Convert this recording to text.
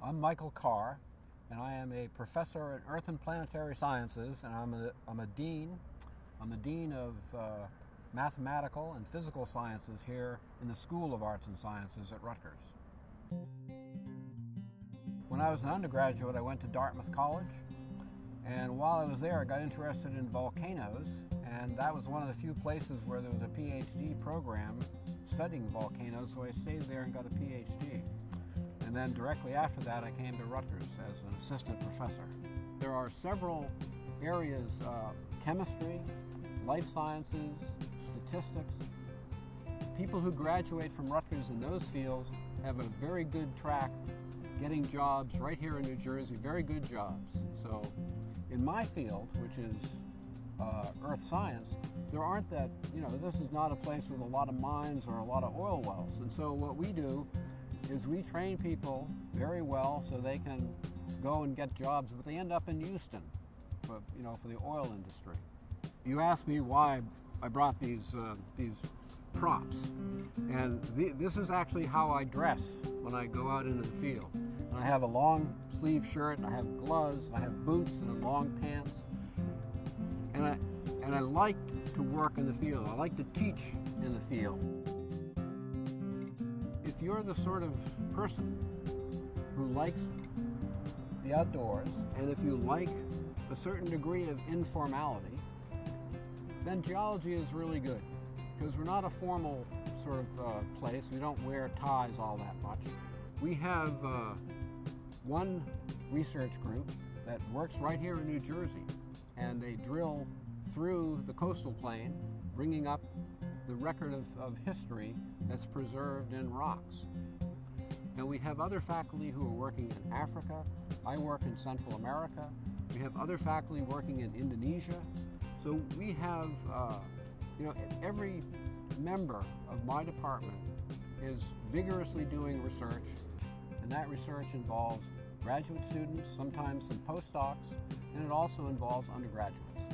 I'm Michael Carr, and I am a professor in Earth and Planetary Sciences, and I'm a, I'm a dean. I'm the dean of uh, mathematical and physical sciences here in the School of Arts and Sciences at Rutgers. When I was an undergraduate, I went to Dartmouth College, and while I was there, I got interested in volcanoes, and that was one of the few places where there was a PhD program studying volcanoes, so I stayed there and got a PhD. And then directly after that, I came to Rutgers as an assistant professor. There are several areas, uh, chemistry, life sciences, statistics. People who graduate from Rutgers in those fields have a very good track getting jobs right here in New Jersey, very good jobs. So in my field, which is uh, earth science, there aren't that, you know, this is not a place with a lot of mines or a lot of oil wells. And so what we do is we train people very well so they can go and get jobs, but they end up in Houston, for, you know, for the oil industry. You asked me why I brought these uh, these props, and this is actually how I dress when I go out into the field. And I have a long sleeve shirt, and I have gloves, and I have boots, and long pants, and I and I like to work in the field. I like to teach in the field if you're the sort of person who likes the outdoors, and if you like a certain degree of informality, then geology is really good because we're not a formal sort of uh, place. We don't wear ties all that much. We have uh, one research group that works right here in New Jersey, and they drill through the coastal plain, bringing up the record of, of history that's preserved in rocks. And we have other faculty who are working in Africa. I work in Central America. We have other faculty working in Indonesia. So we have, uh, you know, every member of my department is vigorously doing research, and that research involves graduate students, sometimes some postdocs, and it also involves undergraduates.